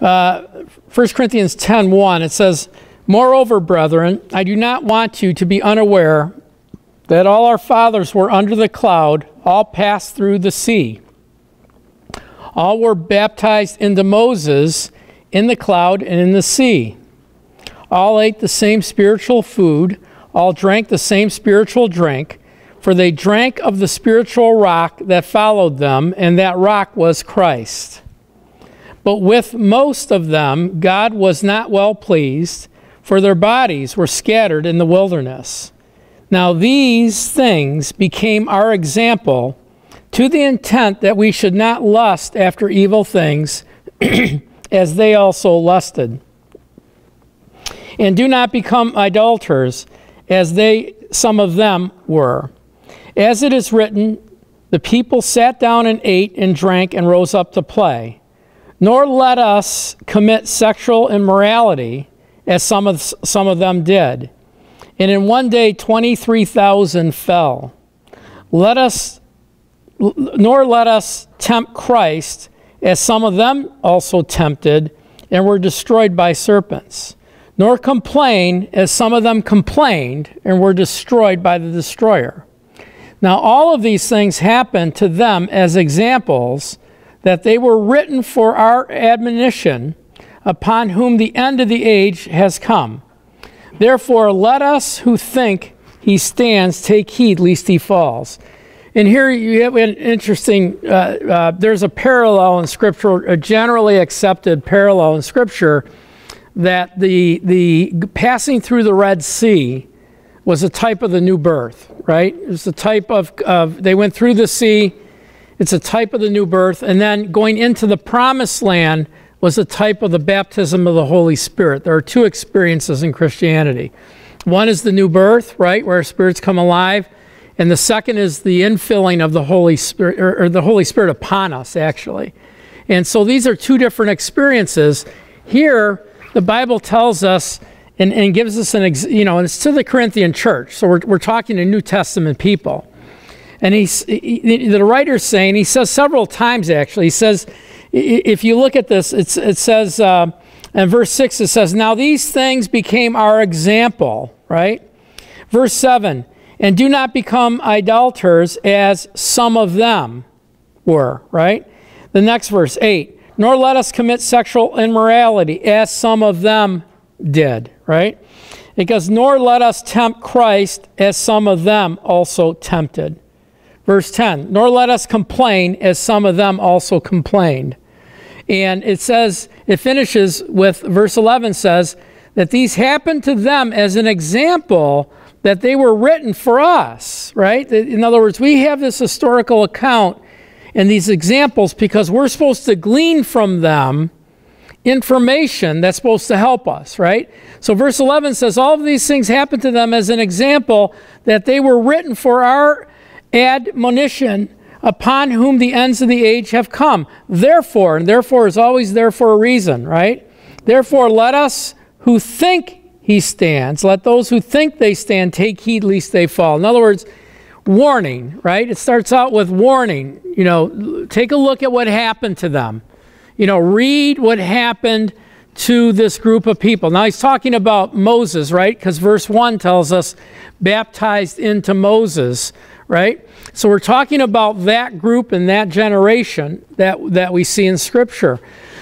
Uh, 1 Corinthians 10 1, it says, Moreover, brethren, I do not want you to be unaware that all our fathers were under the cloud, all passed through the sea. All were baptized into Moses in the cloud and in the sea. All ate the same spiritual food, all drank the same spiritual drink, for they drank of the spiritual rock that followed them, and that rock was Christ. But with most of them, God was not well pleased, for their bodies were scattered in the wilderness. Now, these things became our example to the intent that we should not lust after evil things as they also lusted. And do not become idolaters as they some of them were. As it is written, the people sat down and ate and drank and rose up to play. Nor let us commit sexual immorality as some of, some of them did. And in one day 23,000 fell. Let us nor let us tempt Christ as some of them also tempted and were destroyed by serpents. Nor complain as some of them complained and were destroyed by the destroyer. Now, all of these things happened to them as examples that they were written for our admonition, upon whom the end of the age has come. Therefore, let us who think he stands take heed lest he falls. And here you have an interesting, uh, uh, there's a parallel in Scripture, a generally accepted parallel in Scripture, that the, the passing through the Red Sea was a type of the new birth, right? It was a type of, of, they went through the sea, it's a type of the new birth. And then going into the promised land was a type of the baptism of the Holy Spirit. There are two experiences in Christianity. One is the new birth, right, where spirits come alive. And the second is the infilling of the Holy Spirit, or, or the Holy Spirit upon us, actually. And so these are two different experiences. Here, the Bible tells us and, and gives us an, you know, and it's to the Corinthian church. So we're, we're talking to New Testament people. And he's, he, the writer's saying, he says several times actually, he says, if you look at this, it says, uh, in verse 6, it says, Now these things became our example, right? Verse 7, and do not become idolaters as some of them were, right? The next verse, 8, nor let us commit sexual immorality as some of them did, right? Because nor let us tempt Christ as some of them also tempted. Verse 10 Nor let us complain as some of them also complained. And it says, it finishes with verse 11 says that these happened to them as an example that they were written for us, right? In other words, we have this historical account and these examples because we're supposed to glean from them information that's supposed to help us, right? So verse 11 says, All of these things happened to them as an example that they were written for our admonition upon whom the ends of the age have come. Therefore, and therefore is always there for a reason, right? Therefore, let us who think he stands, let those who think they stand take heed lest they fall. In other words, warning, right? It starts out with warning. You know, take a look at what happened to them you know, read what happened to this group of people. Now he's talking about Moses, right? Because verse 1 tells us baptized into Moses, right? So we're talking about that group and that generation that, that we see in Scripture.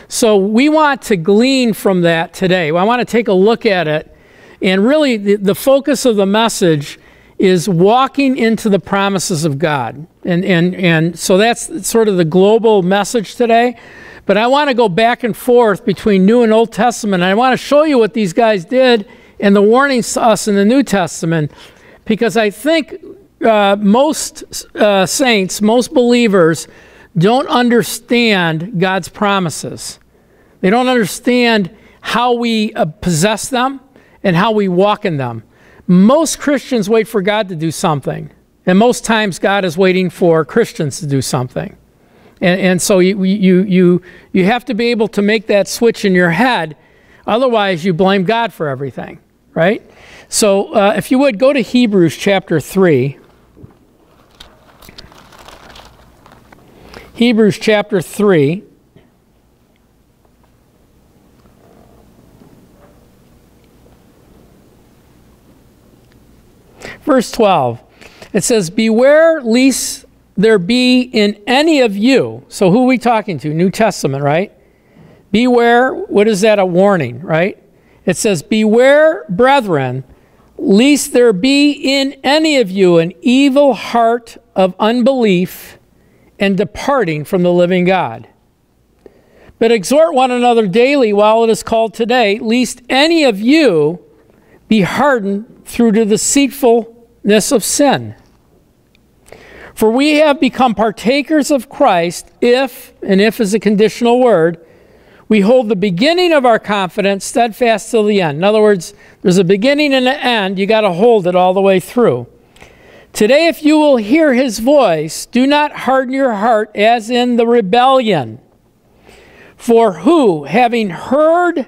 So we want to glean from that today. I want to take a look at it. And really, the, the focus of the message is walking into the promises of God. And, and, and so that's sort of the global message today. But I want to go back and forth between New and Old Testament. And I want to show you what these guys did and the warnings to us in the New Testament because I think uh, most uh, saints, most believers, don't understand God's promises. They don't understand how we uh, possess them and how we walk in them. Most Christians wait for God to do something, and most times God is waiting for Christians to do something. And, and so you, you, you, you have to be able to make that switch in your head. Otherwise, you blame God for everything, right? So uh, if you would, go to Hebrews chapter 3. Hebrews chapter 3. Verse 12, it says, Beware lest there be in any of you. So who are we talking to? New Testament, right? Beware, what is that? A warning, right? It says, Beware, brethren, lest there be in any of you an evil heart of unbelief and departing from the living God. But exhort one another daily while it is called today, lest any of you be hardened through to the deceitfulness of sin. For we have become partakers of Christ if, and if is a conditional word, we hold the beginning of our confidence steadfast till the end. In other words, there's a beginning and an end. You got to hold it all the way through. Today, if you will hear his voice, do not harden your heart as in the rebellion. For who, having heard,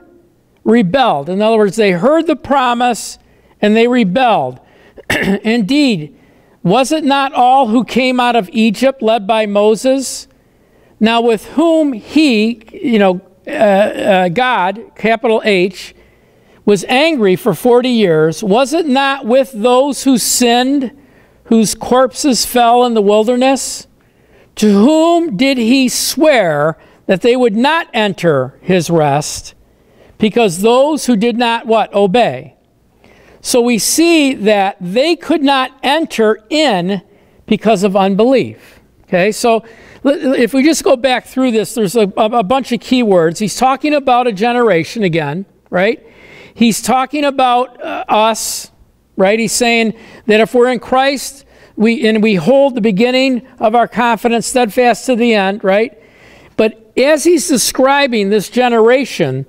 rebelled. In other words, they heard the promise and they rebelled. Indeed, was it not all who came out of Egypt led by Moses? Now, with whom he, you know, uh, uh, God, capital H, was angry for 40 years, was it not with those who sinned, whose corpses fell in the wilderness? To whom did he swear that they would not enter his rest? Because those who did not what? Obey. So we see that they could not enter in because of unbelief. Okay, so if we just go back through this, there's a, a, bunch of keywords. He's talking about a generation again, right? He's talking about uh, us, right? He's saying that if we're in Christ, we and we hold the beginning of our confidence steadfast to the end, right? But as he's describing this generation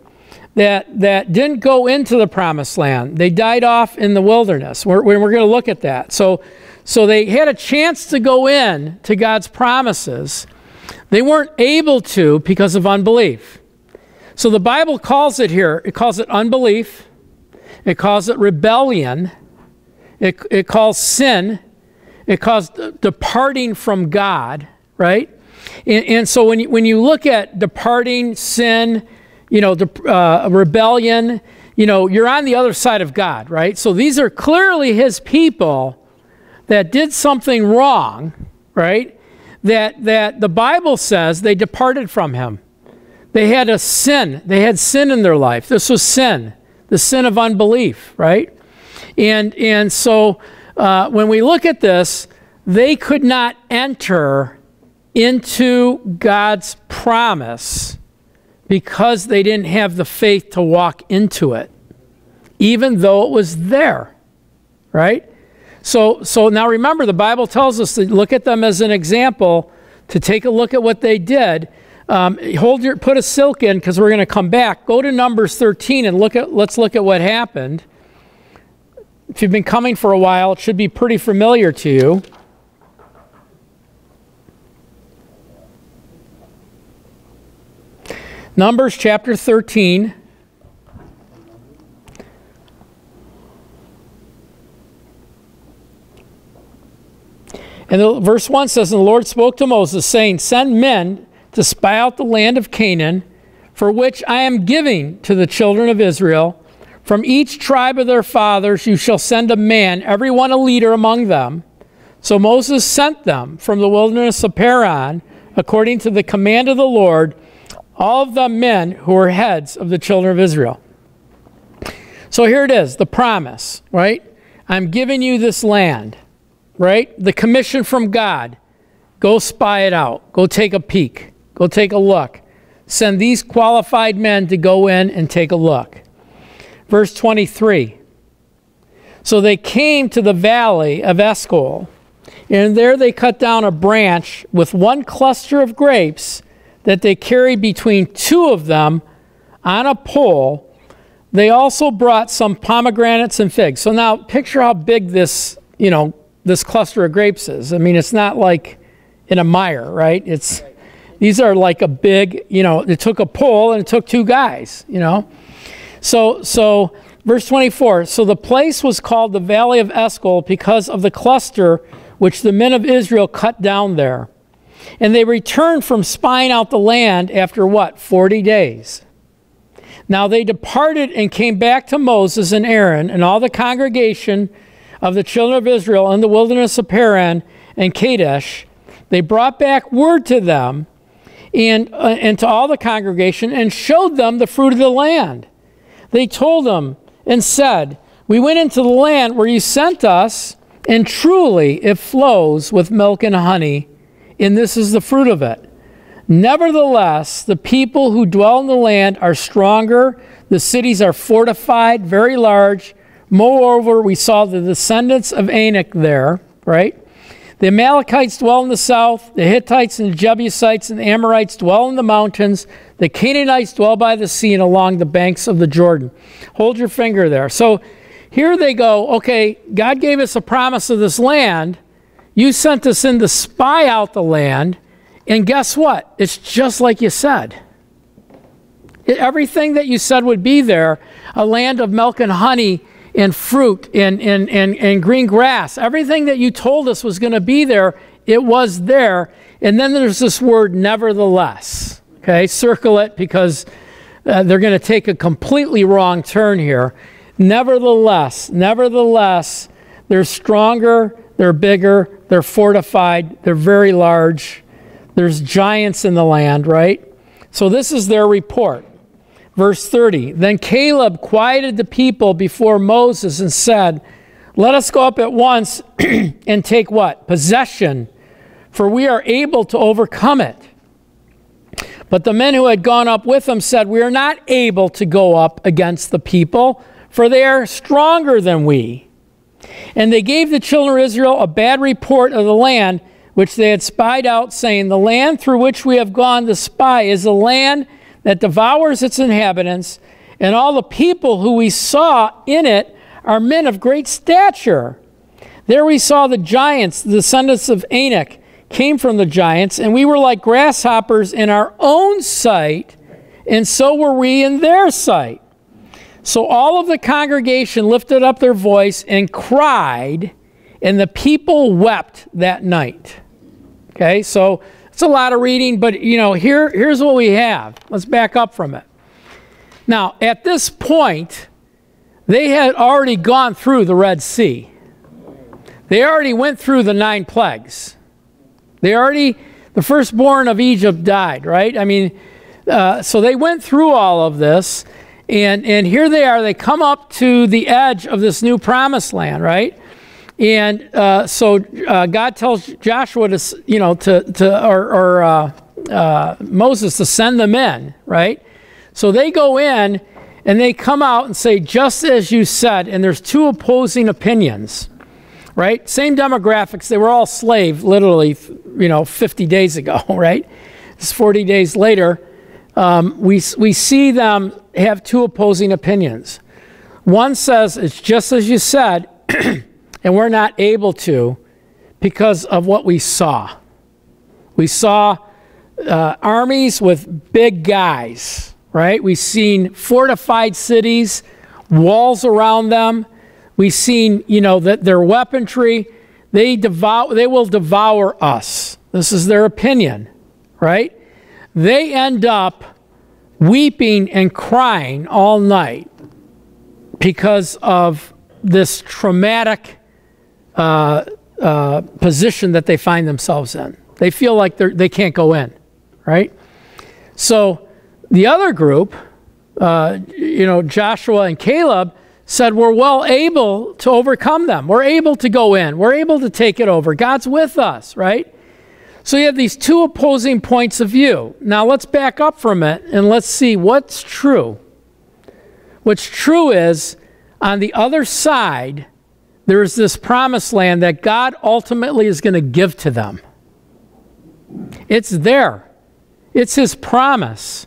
that that didn't go into the promised land, they died off in the wilderness. We're, we're going to look at that. So so they had a chance to go in to God's promises. They weren't able to because of unbelief. So the Bible calls it here, it calls it unbelief, it calls it rebellion, it, it calls sin, it calls departing from God, right? And, and so when you, when you look at departing, sin, you know, uh, rebellion, you know, you're on the other side of God, right? So these are clearly his people that did something wrong, right? That, that the Bible says they departed from him. They had a sin. They had sin in their life. This was sin, the sin of unbelief, right? And, and so uh, when we look at this, they could not enter into God's promise because they didn't have the faith to walk into it, even though it was there, right? So, so now remember, the Bible tells us to look at them as an example, to take a look at what they did. Um, hold your, put a silk in because we're going to come back. Go to Numbers 13 and look at, let's look at what happened. If you've been coming for a while, it should be pretty familiar to you. Numbers chapter 13. And the, verse 1 says, And the Lord spoke to Moses, saying, Send men to spy out the land of Canaan, for which I am giving to the children of Israel. From each tribe of their fathers you shall send a man, every one a leader among them. So Moses sent them from the wilderness of Paran, according to the command of the Lord, all of the men who were heads of the children of Israel. So here it is, the promise, right? I'm giving you this land right? The commission from God. Go spy it out. Go take a peek. Go take a look. Send these qualified men to go in and take a look. Verse 23. So they came to the valley of Eshcol, and there they cut down a branch with one cluster of grapes that they carried between two of them on a pole. They also brought some pomegranates and figs. So now picture how big this, you know, this cluster of grapes is. I mean, it's not like in a mire, right? It's these are like a big, you know, it took a pole and it took two guys, you know. So so verse 24, so the place was called the valley of Eshcol because of the cluster which the men of Israel cut down there. And they returned from spying out the land after what? 40 days. Now they departed and came back to Moses and Aaron and all the congregation of the children of Israel in the wilderness of Paran and Kadesh, they brought back word to them and, uh, and to all the congregation and showed them the fruit of the land. They told them and said, We went into the land where you sent us, and truly it flows with milk and honey, and this is the fruit of it. Nevertheless, the people who dwell in the land are stronger, the cities are fortified, very large. Moreover, we saw the descendants of Anak there, right? The Amalekites dwell in the south, the Hittites and the Jebusites and the Amorites dwell in the mountains, the Canaanites dwell by the sea and along the banks of the Jordan. Hold your finger there. So here they go, okay, God gave us a promise of this land. You sent us in to spy out the land, and guess what? It's just like you said. Everything that you said would be there, a land of milk and honey and fruit and, and, and, and green grass. Everything that you told us was going to be there, it was there. And then there's this word, nevertheless. Okay, circle it because uh, they're going to take a completely wrong turn here. Nevertheless, nevertheless, they're stronger, they're bigger, they're fortified, they're very large. There's giants in the land, right? So this is their report. Verse 30 Then Caleb quieted the people before Moses and said, Let us go up at once and take what? Possession, for we are able to overcome it. But the men who had gone up with him said, We are not able to go up against the people, for they are stronger than we. And they gave the children of Israel a bad report of the land which they had spied out, saying, The land through which we have gone to spy is a land that devours its inhabitants, and all the people who we saw in it are men of great stature. There we saw the giants, the descendants of Anak, came from the giants, and we were like grasshoppers in our own sight, and so were we in their sight. So all of the congregation lifted up their voice and cried, and the people wept that night. Okay, so it's a lot of reading, but you know, here, here's what we have. Let's back up from it. Now, at this point, they had already gone through the Red Sea. They already went through the nine plagues. They already, the firstborn of Egypt died, right? I mean, uh, so they went through all of this, and, and here they are. They come up to the edge of this new promised land, right? And uh, so uh, God tells Joshua to, you know, to, to or, or uh, uh, Moses to send them in, right? So they go in and they come out and say, just as you said, and there's two opposing opinions, right? Same demographics. They were all slave, literally, you know, 50 days ago, right? It's 40 days later. Um, we, we see them have two opposing opinions. One says, it's just as you said. And we're not able to because of what we saw. We saw uh, armies with big guys, right? We've seen fortified cities, walls around them. We've seen, you know, that their weaponry, they, devour, they will devour us. This is their opinion, right? They end up weeping and crying all night because of this traumatic uh, uh, position that they find themselves in. They feel like they can't go in, right? So the other group, uh, you know, Joshua and Caleb, said, We're well able to overcome them. We're able to go in. We're able to take it over. God's with us, right? So you have these two opposing points of view. Now let's back up from it and let's see what's true. What's true is on the other side, there is this promised land that God ultimately is going to give to them. It's there, it's His promise.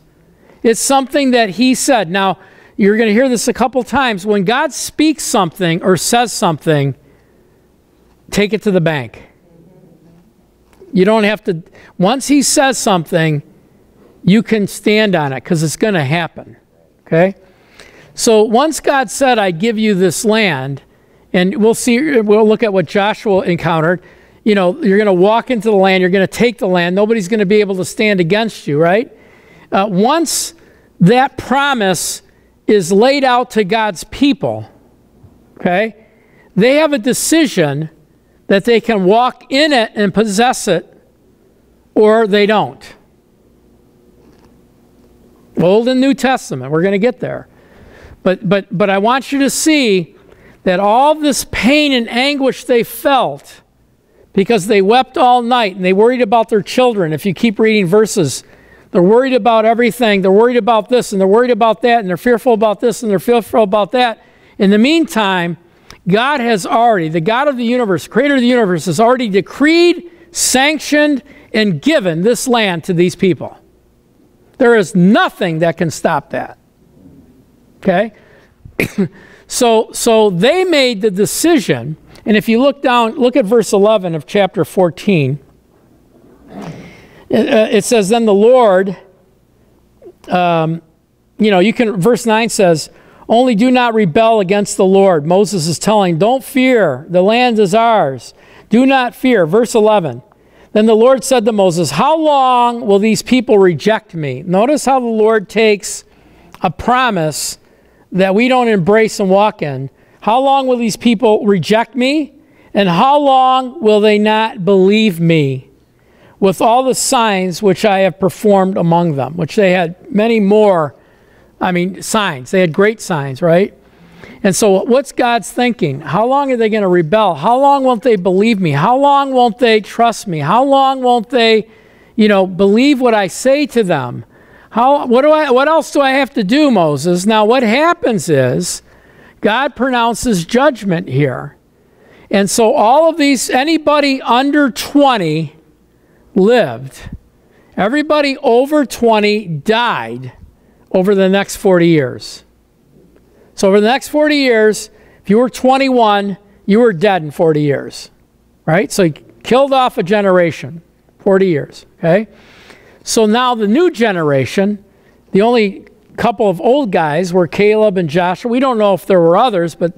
It's something that He said. Now, you're going to hear this a couple times. When God speaks something or says something, take it to the bank. You don't have to, once He says something, you can stand on it because it's going to happen. Okay? So once God said, I give you this land, and we'll see, we'll look at what Joshua encountered. You know, you're going to walk into the land, you're going to take the land, nobody's going to be able to stand against you, right? Uh, once that promise is laid out to God's people, okay, they have a decision that they can walk in it and possess it, or they don't. Old and New Testament, we're going to get there. But, but, but I want you to see that all this pain and anguish they felt because they wept all night and they worried about their children. If you keep reading verses, they're worried about everything. They're worried about this and they're worried about that and they're fearful about this and they're fearful about that. In the meantime, God has already, the God of the universe, creator of the universe, has already decreed, sanctioned, and given this land to these people. There is nothing that can stop that. Okay? so, so they made the decision, and if you look down, look at verse 11 of chapter 14. It, uh, it says, Then the Lord, um, you know, you can, verse 9 says, only do not rebel against the Lord. Moses is telling, Don't fear, the land is ours. Do not fear. Verse 11. Then the Lord said to Moses, How long will these people reject me? Notice how the Lord takes a promise that we don't embrace and walk in. How long will these people reject me? And how long will they not believe me with all the signs which I have performed among them? Which they had many more I mean, signs. They had great signs, right? And so, what's God's thinking? How long are they going to rebel? How long won't they believe me? How long won't they trust me? How long won't they, you know, believe what I say to them? How, what, do I, what else do I have to do, Moses? Now, what happens is God pronounces judgment here. And so, all of these, anybody under 20 lived, everybody over 20 died over the next 40 years. So, over the next 40 years, if you were 21, you were dead in 40 years, right? So, he killed off a generation, 40 years, okay? So, now the new generation, the only couple of old guys were Caleb and Joshua. We don't know if there were others, but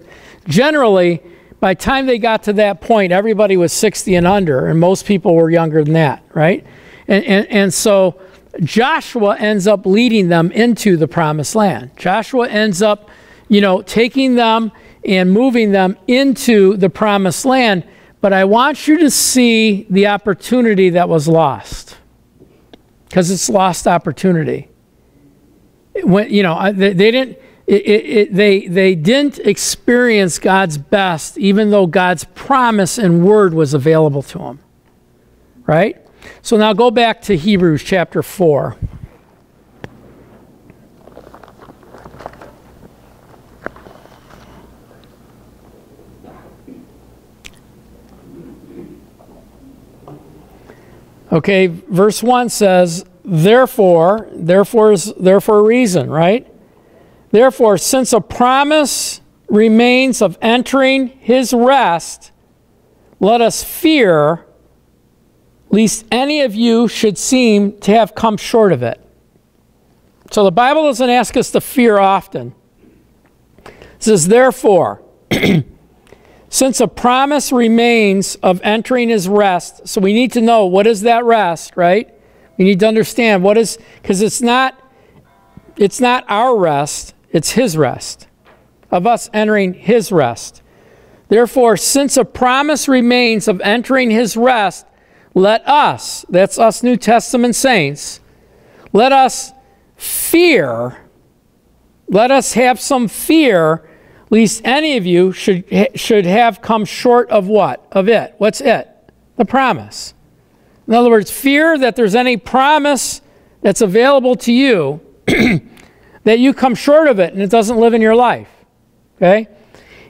generally, by the time they got to that point, everybody was 60 and under, and most people were younger than that, right? And, and, and so Joshua ends up leading them into the promised land. Joshua ends up, you know, taking them and moving them into the promised land. But I want you to see the opportunity that was lost because it's lost opportunity. When, you know, they, they didn't. It, it, they, they didn't experience God's best, even though God's promise and word was available to them. Right? So now go back to Hebrews chapter 4. Okay, verse 1 says, Therefore, therefore is therefore a reason, right? Therefore, since a promise remains of entering his rest, let us fear lest any of you should seem to have come short of it. So the Bible doesn't ask us to fear often. It says, therefore, since a promise remains of entering his rest, so we need to know what is that rest, right? We need to understand what is because it's not it's not our rest, it's his rest. Of us entering his rest. Therefore, since a promise remains of entering his rest, let us, that's us New Testament saints, let us fear, let us have some fear, lest any of you should, should have come short of what? Of it. What's it? The promise. In other words, fear that there's any promise that's available to you that you come short of it and it doesn't live in your life. Okay?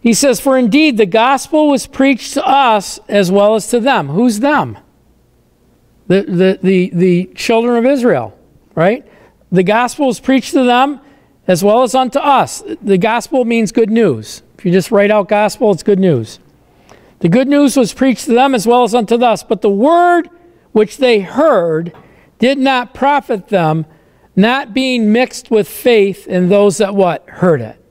He says, For indeed the gospel was preached to us as well as to them. Who's them? the, the, the, the children of Israel, right? The gospel was preached to them as well as unto us. The gospel means good news. If you just write out gospel, it's good news. The good news was preached to them as well as unto us, but the word which they heard did not profit them, not being mixed with faith in those that what? Heard it.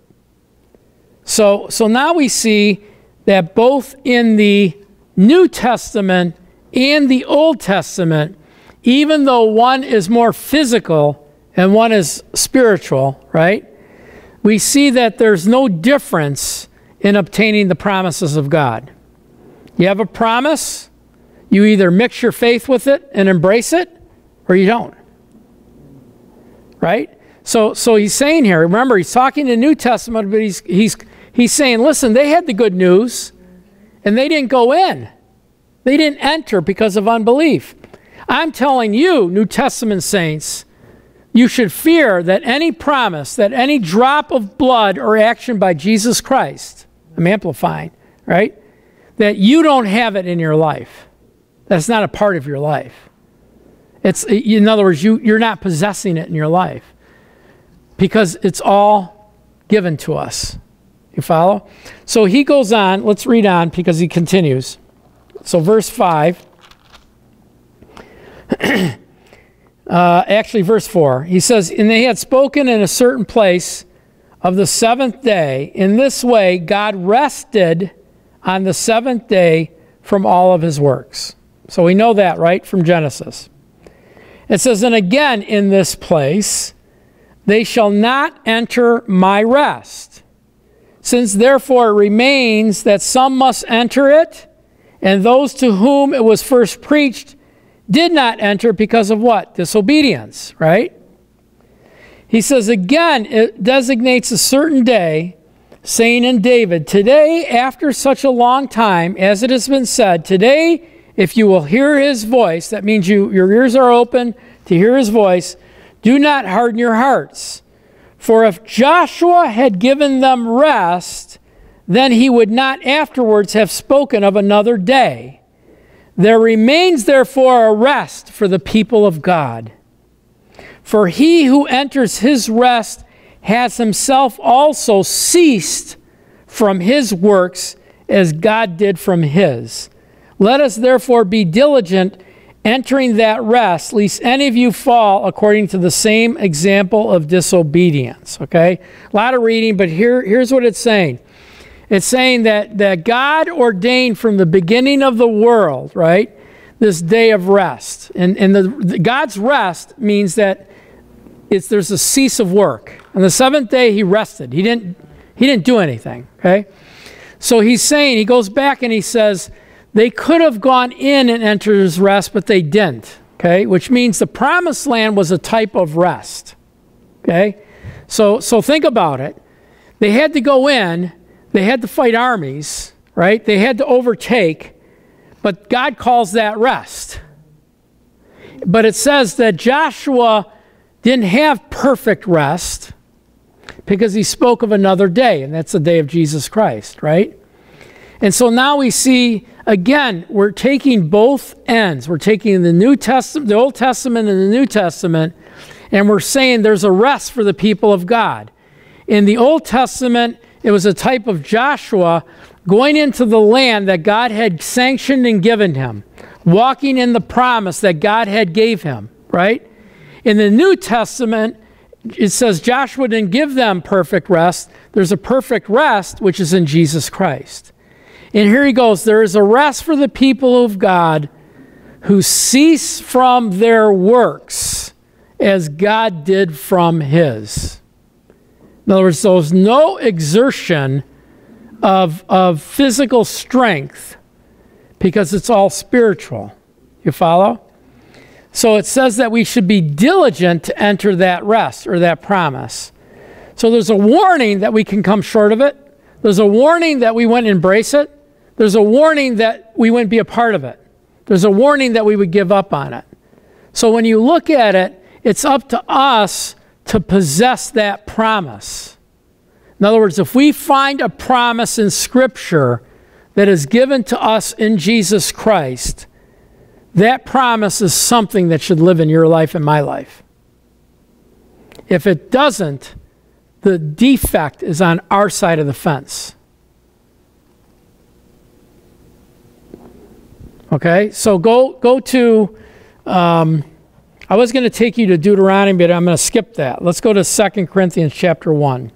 So, so now we see that both in the New Testament and the Old Testament, even though one is more physical and one is spiritual, right? We see that there's no difference in obtaining the promises of God. You have a promise, you either mix your faith with it and embrace it, or you don't. Right? So, so he's saying here, remember, he's talking the New Testament, but he's, he's, he's saying, listen, they had the good news, and they didn't go in. They didn't enter because of unbelief. I'm telling you, New Testament saints, you should fear that any promise, that any drop of blood or action by Jesus Christ, I'm amplifying, right? That you don't have it in your life. That's not a part of your life. It's, in other words, you, you're not possessing it in your life because it's all given to us. You follow? So he goes on, let's read on because he continues. So, verse 5. uh, actually, verse 4. He says, And they had spoken in a certain place of the seventh day. In this way, God rested on the seventh day from all of his works. So we know that, right, from Genesis. It says, And again in this place, they shall not enter my rest. Since therefore it remains that some must enter it, and those to whom it was first preached did not enter because of what? Disobedience, right? He says again, it designates a certain day, saying in David, Today, after such a long time, as it has been said, today, if you will hear his voice, that means you, your ears are open to hear his voice, do not harden your hearts. For if Joshua had given them rest, then he would not afterwards have spoken of another day. There remains therefore a rest for the people of God. For he who enters his rest has himself also ceased from his works as God did from his. Let us therefore be diligent entering that rest, lest any of you fall according to the same example of disobedience. Okay? A lot of reading, but here, here's what it's saying. It's saying that, that God ordained from the beginning of the world, right, this day of rest. And, and the, the, God's rest means that it's, there's a cease of work. On the seventh day, he rested. He didn't, he didn't do anything, okay? So he's saying, he goes back and he says, they could have gone in and entered his rest, but they didn't, okay? Which means the promised land was a type of rest, okay? So, so think about it. They had to go in, they had to fight armies, right? They had to overtake, but God calls that rest. But it says that Joshua didn't have perfect rest because he spoke of another day, and that's the day of Jesus Christ, right? And so now we see again, we're taking both ends. We're taking the New Testament, the Old Testament and the New Testament, and we're saying there's a rest for the people of God. In the Old Testament, it was a type of Joshua going into the land that God had sanctioned and given him, walking in the promise that God had gave him, right? In the New Testament, it says Joshua didn't give them perfect rest. There's a perfect rest which is in Jesus Christ. And here he goes, there is a rest for the people of God who cease from their works as God did from his. In other words, there's no exertion of, of physical strength because it's all spiritual. You follow? So it says that we should be diligent to enter that rest or that promise. So there's a warning that we can come short of it. There's a warning that we wouldn't embrace it. There's a warning that we wouldn't be a part of it. There's a warning that we would give up on it. So when you look at it, it's up to us to possess that promise. In other words, if we find a promise in Scripture that is given to us in Jesus Christ, that promise is something that should live in your life and my life. If it doesn't, the defect is on our side of the fence. Okay, so go go to um, I was going to take you to Deuteronomy, but I'm going to skip that. Let's go to 2 Corinthians chapter 1.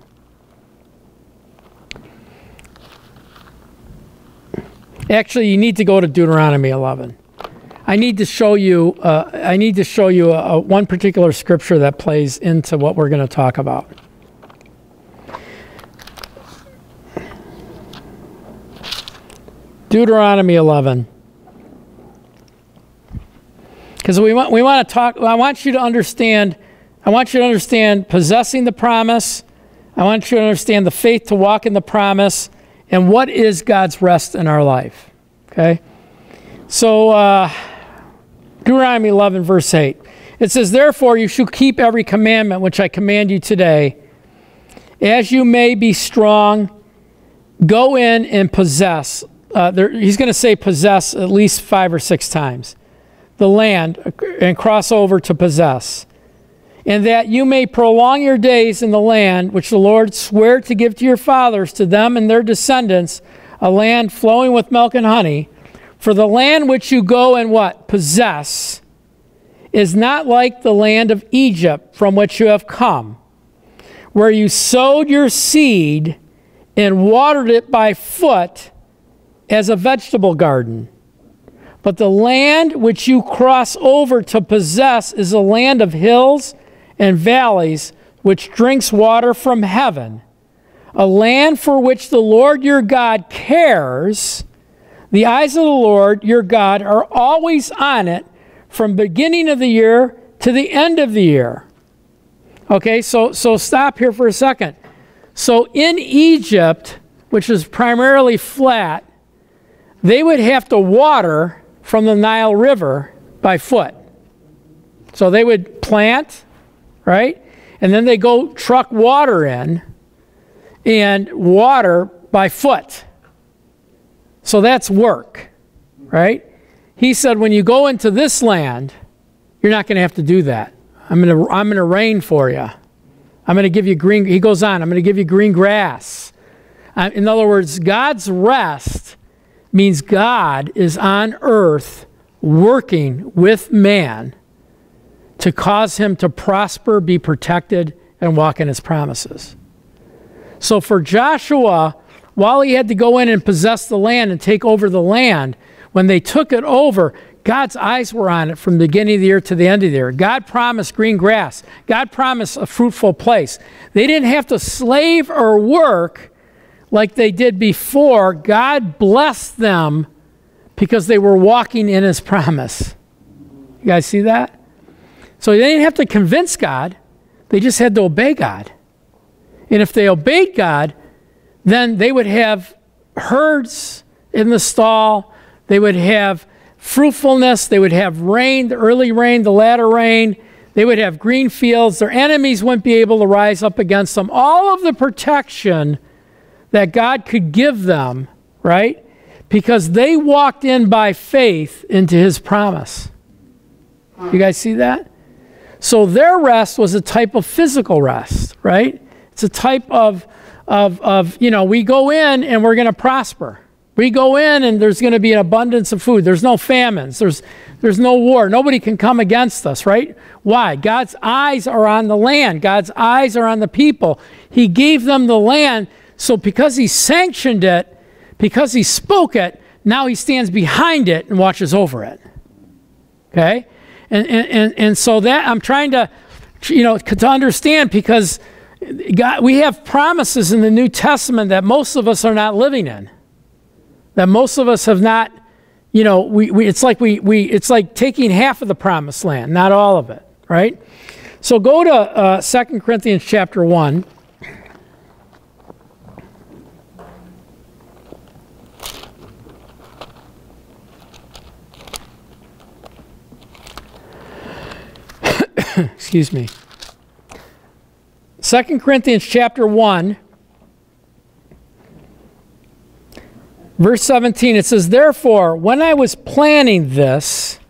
Actually, you need to go to Deuteronomy 11. I need to show you. Uh, I need to show you a, a one particular scripture that plays into what we're going to talk about. Deuteronomy 11. Because we want, we want to talk, I want you to understand, I want you to understand possessing the promise. I want you to understand the faith to walk in the promise and what is God's rest in our life. Okay? So, uh, Deuteronomy 11, verse 8. It says, Therefore, you shall keep every commandment which I command you today, as you may be strong. Go in and possess. Uh, there, he's going to say possess at least five or six times the land and cross over to possess. And that you may prolong your days in the land which the Lord swore to give to your fathers, to them and their descendants, a land flowing with milk and honey. For the land which you go and what? Possess is not like the land of Egypt from which you have come, where you sowed your seed and watered it by foot as a vegetable garden. But the land which you cross over to possess is a land of hills and valleys, which drinks water from heaven, a land for which the Lord your God cares. The eyes of the Lord your God are always on it from beginning of the year to the end of the year. Okay, so, so stop here for a second. So in Egypt, which is primarily flat, they would have to water from the Nile River by foot. So they would plant, right? And then they go truck water in and water by foot. So that's work, right? He said, when you go into this land, you're not going to have to do that. I'm going to, I'm going to rain for you. I'm going to give you green, he goes on, I'm going to give you green grass. Uh, in other words, God's rest means God is on earth working with man to cause him to prosper, be protected, and walk in his promises. So for Joshua, while he had to go in and possess the land and take over the land, when they took it over, God's eyes were on it from the beginning of the year to the end of the year. God promised green grass. God promised a fruitful place. They didn't have to slave or work like they did before. God blessed them because they were walking in his promise. You guys see that? So they didn't have to convince God, they just had to obey God. And if they obeyed God, then they would have herds in the stall they would have fruitfulness. They would have rain, the early rain, the latter rain. They would have green fields. Their enemies wouldn't be able to rise up against them. All of the protection that God could give them, right? Because they walked in by faith into his promise. You guys see that? So their rest was a type of physical rest, right? It's a type of, of, of you know, we go in and we're going to prosper. We go in and there's going to be an abundance of food. There's no famines. There's, there's no war. Nobody can come against us, right? Why? God's eyes are on the land. God's eyes are on the people. He gave them the land. So because he sanctioned it, because he spoke it, now he stands behind it and watches over it. Okay? And, and, and, and so that I'm trying to, you know, to understand because God, we have promises in the New Testament that most of us are not living in that most of us have not, you know, we, we, it's like we, we, it's like taking half of the promised land, not all of it, right? So go to uh, 2 Corinthians chapter 1. Excuse me. 2 Corinthians chapter 1 Verse 17, it says, Therefore, when I was planning this,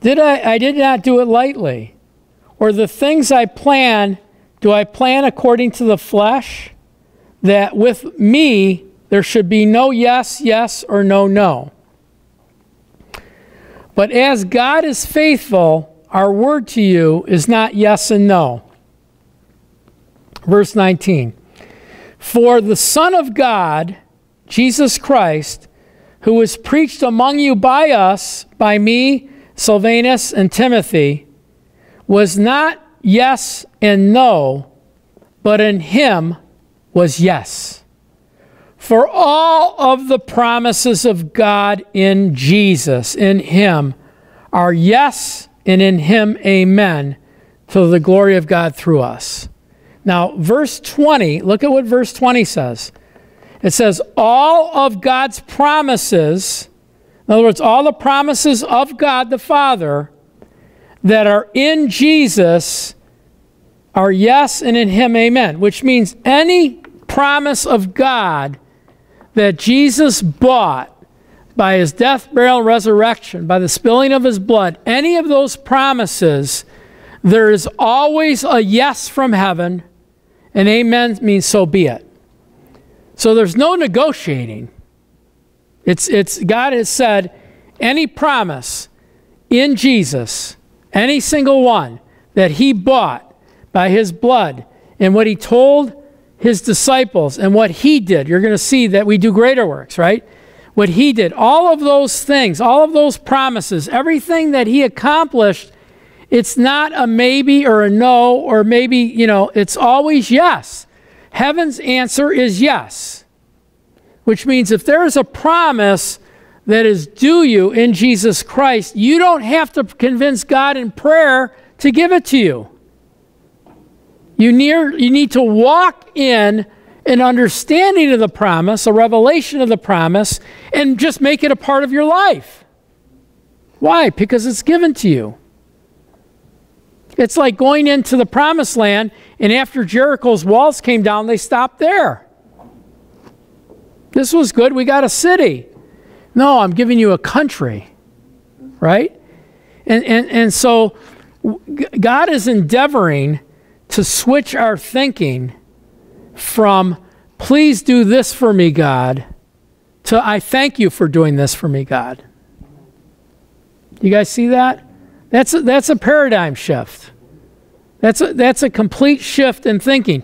did I, I did not do it lightly. Or the things I plan, do I plan according to the flesh? That with me there should be no yes, yes, or no, no. But as God is faithful, our word to you is not yes and no. Verse 19 For the Son of God Jesus Christ, who was preached among you by us, by me, Silvanus, and Timothy, was not yes and no, but in him was yes. For all of the promises of God in Jesus, in Him, are yes, and in Him, amen, to the glory of God through us. Now, verse 20, look at what verse 20 says. It says, All of God's promises, in other words, all the promises of God the Father that are in Jesus are yes, and in Him, amen, which means any promise of God that Jesus bought by his death, burial, resurrection, by the spilling of his blood, any of those promises, there is always a yes from heaven, and amen means so be it. So there's no negotiating. It's, it's God has said any promise in Jesus, any single one that he bought by his blood, and what he told his disciples and what he did, you're going to see that we do greater works, right? What he did, all of those things, all of those promises, everything that he accomplished, it's not a maybe or a no or maybe, you know, it's always yes. Heaven's answer is yes, which means if there is a promise that is due you in Jesus Christ, you don't have to convince God in prayer to give it to you. You, near, you need to walk in an understanding of the promise, a revelation of the promise, and just make it a part of your life. Why? Because it's given to you. It's like going into the promised land, and after Jericho's walls came down, they stopped there. This was good. We got a city. No, I'm giving you a country, right? And, and, and so God is endeavoring to switch our thinking from, please do this for me, God, to, I thank you for doing this for me, God. You guys see that? That's a, that's a paradigm shift. That's a, that's a complete shift in thinking.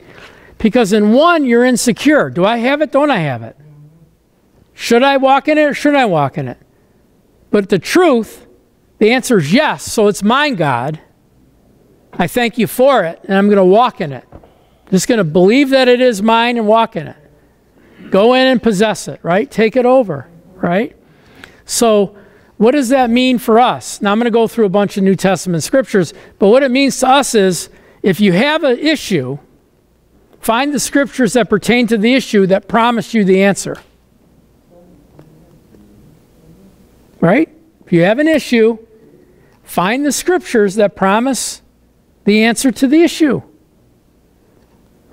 Because in one, you're insecure. Do I have it? Don't I have it? Should I walk in it or should I walk in it? But the truth, the answer is yes. So it's mine, God. I thank you for it, and I'm going to walk in it. Just going to believe that it is mine and walk in it. Go in and possess it, right? Take it over, right? So, what does that mean for us? Now, I'm going to go through a bunch of New Testament scriptures, but what it means to us is if you have an issue, find the scriptures that pertain to the issue that promise you the answer. Right? If you have an issue, find the scriptures that promise the answer to the issue.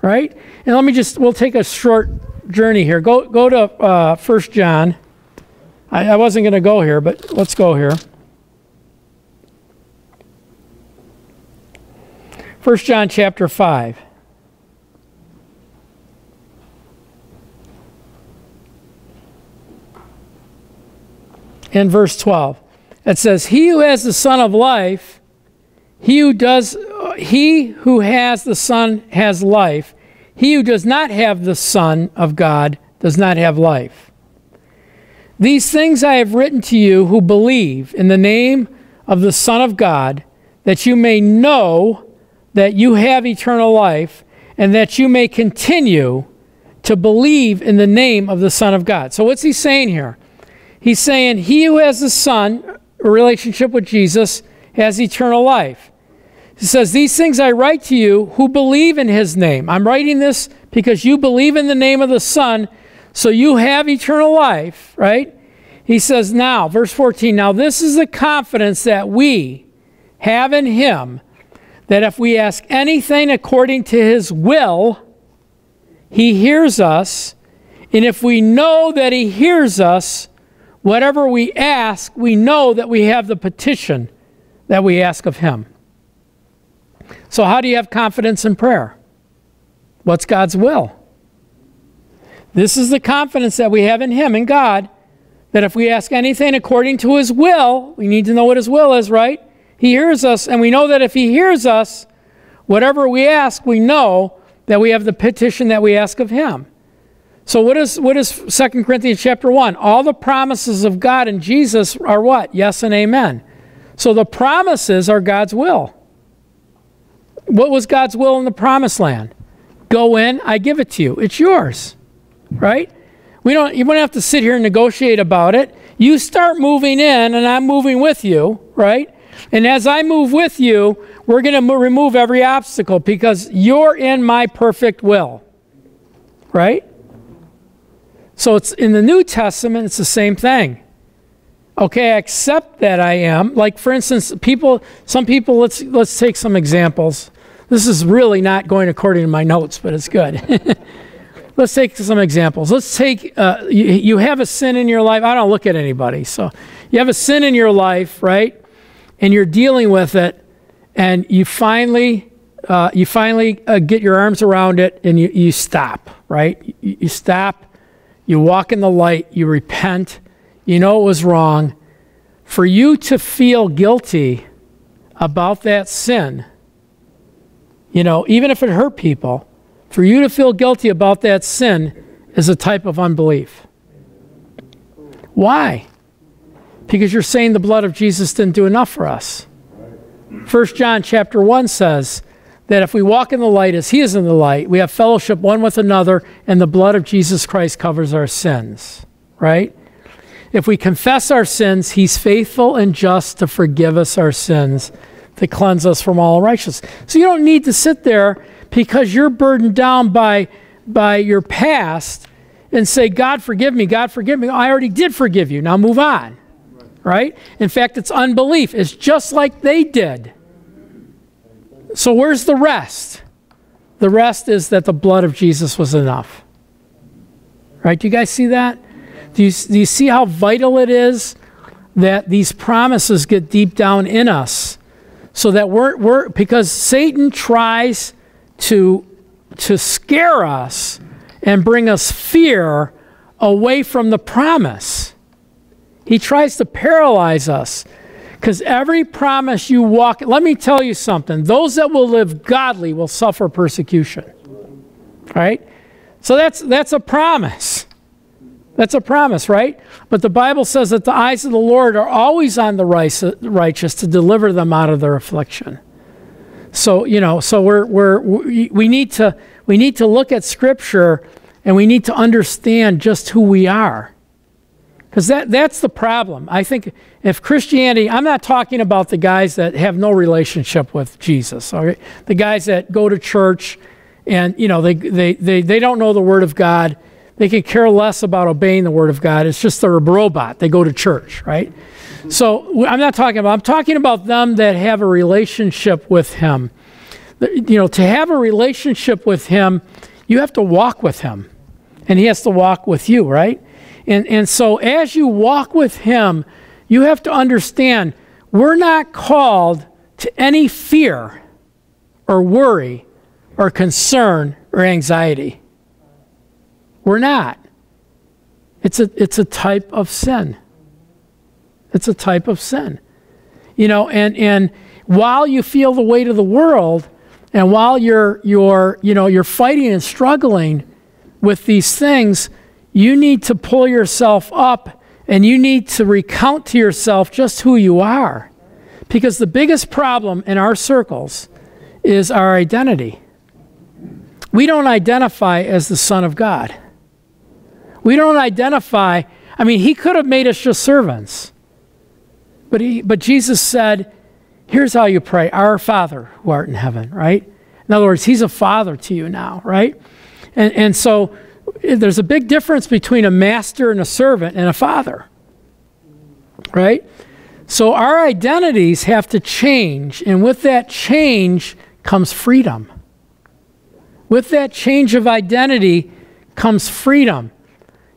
Right? And let me just, we'll take a short journey here. Go, go to uh, 1 John. I, I wasn't going to go here, but let's go here. 1 John chapter 5. And verse 12, it says, He who has the Son of life, he who does he who has the Son has life. He who does not have the Son of God does not have life. These things I have written to you who believe in the name of the Son of God, that you may know that you have eternal life, and that you may continue to believe in the name of the Son of God. So, what's he saying here? He's saying, He who has the Son, a relationship with Jesus, has eternal life. He says, These things I write to you who believe in his name. I'm writing this because you believe in the name of the Son, so you have eternal life, right? He says, Now, verse 14, now this is the confidence that we have in him, that if we ask anything according to his will, he hears us. And if we know that he hears us, whatever we ask, we know that we have the petition that we ask of him. So, how do you have confidence in prayer? What's God's will? This is the confidence that we have in Him, in God, that if we ask anything according to His will, we need to know what His will is, right? He hears us, and we know that if He hears us, whatever we ask, we know that we have the petition that we ask of Him. So what is what is 2 Corinthians chapter 1? All the promises of God and Jesus are what? Yes and amen. So the promises are God's will. What was God's will in the promised land? Go in, I give it to you. It's yours, right? We don't, you don't have to sit here and negotiate about it. You start moving in, and I'm moving with you, right? And as I move with you, we're going to remove every obstacle because you're in my perfect will, right? So it's in the New Testament, it's the same thing. Okay, I accept that I am. Like for instance, people, some people. Let's let's take some examples. This is really not going according to my notes, but it's good. let's take some examples. Let's take, uh, you, you have a sin in your life. I don't look at anybody. So you have a sin in your life, right? And you're dealing with it, and you finally, uh, you finally uh, get your arms around it and you, you stop, right? You, you stop, you walk in the light, you repent, you know it was wrong. For you to feel guilty about that sin, you know, even if it hurt people, for you to feel guilty about that sin is a type of unbelief. Why? Because you're saying the blood of Jesus didn't do enough for us. 1 John chapter 1 says that if we walk in the light as he is in the light, we have fellowship one with another, and the blood of Jesus Christ covers our sins. Right? If we confess our sins, he's faithful and just to forgive us our sins, to cleanse us from all righteousness. So you don't need to sit there because you're burdened down by, by your past and say, God, forgive me, God, forgive me. I already did forgive you. Now move on. Right? In fact, it's unbelief. It's just like they did. So where's the rest? The rest is that the blood of Jesus was enough. Right? Do you guys see that? Do you, do you see how vital it is that these promises get deep down in us? So that we're, we're because Satan tries to, to scare us and bring us fear away from the promise. He tries to paralyze us because every promise you walk, let me tell you something those that will live godly will suffer persecution. Right? So that's, that's a promise. That's a promise, right? But the Bible says that the eyes of the Lord are always on the righteous to deliver them out of their affliction. So, you know, so we're, we're, we, need to, we need to look at Scripture and we need to understand just who we are. Because that, that's the problem. I think if Christianity, I'm not talking about the guys that have no relationship with Jesus, all right? The guys that go to church and, you know, they, they, they, they don't know the Word of God. They can care less about obeying the Word of God. It's just they're a robot. They go to church, right? So I'm not talking about, I'm talking about them that have a relationship with Him. You know, to have a relationship with Him, you have to walk with Him, and He has to walk with you, right? And, and so as you walk with Him, you have to understand we're not called to any fear or worry or concern or anxiety. We're not. It's a, it's a type of sin. It's a type of sin. You know, and, and while you feel the weight of the world, and while you're, you're, you know, you're fighting and struggling with these things, you need to pull yourself up and you need to recount to yourself just who you are. Because the biggest problem in our circles is our identity. We don't identify as the Son of God. We don't identify, I mean, He could have made us just servants. But, he, but Jesus said, here's how you pray Our Father who art in heaven, right? In other words, He's a father to you now, right? And, and so eh, there's a big difference between a master and a servant and a father, right? So our identities have to change, and with that change comes freedom. With that change of identity comes freedom